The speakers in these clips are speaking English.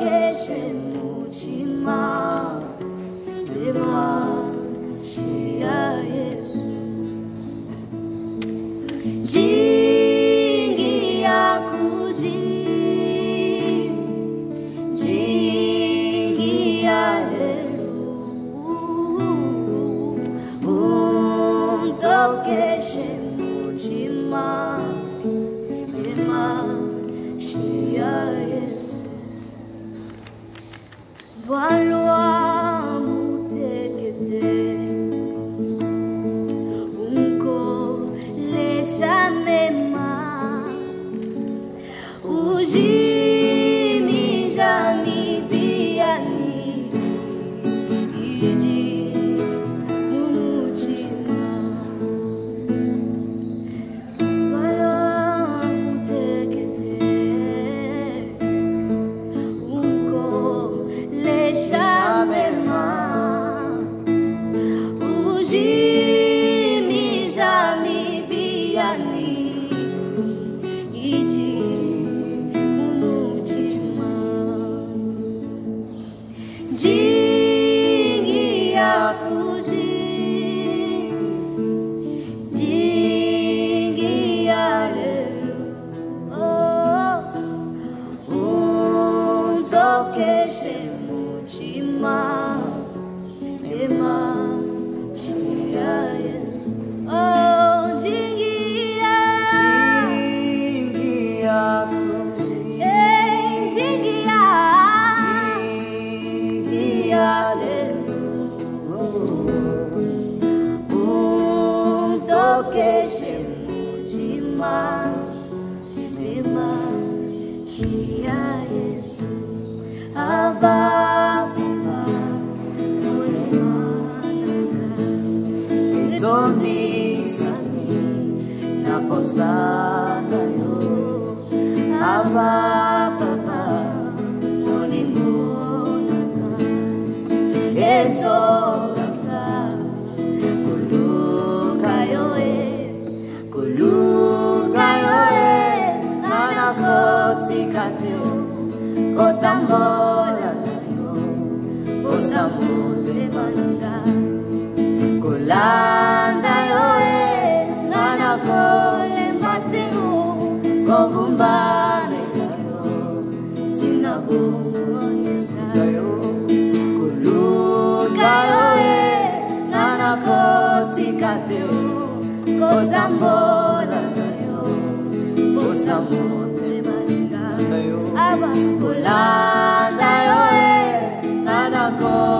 untokeshe 宛若。Mutima lema shia yesu ababa Nitondisani naposana yo Aba papa unimonaka Ezolaka kolanda yoe nanakole mateo kogumbane kayo tinabomoyeka kuluka yoe nanakotikate kotambola nayo osamute mananga aba kolanda yoe nanakole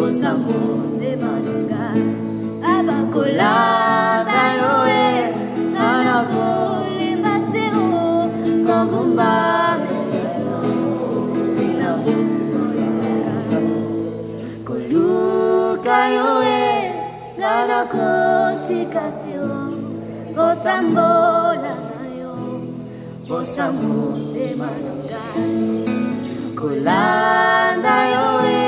bosango nde malonga. Abakolaba yo e nana kolemba te o kobumba koluka yo e nana kotika te o kotambola na yo. Bosango nde malonga. Kolanda yo e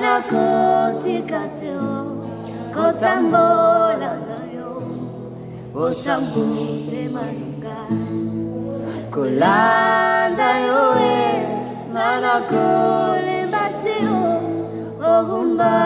nakotika eh. te kotambola na yo osambu te maluka kolanda yo eh. e nga nakolemba te yo ogumba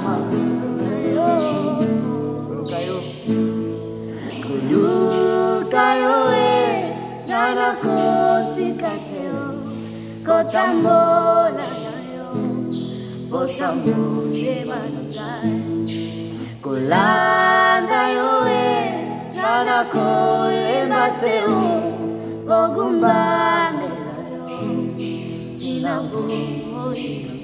kotambola na yo bosambute banangai kolanda yo e nana kolemba teo bogumbamela yo tina mbongo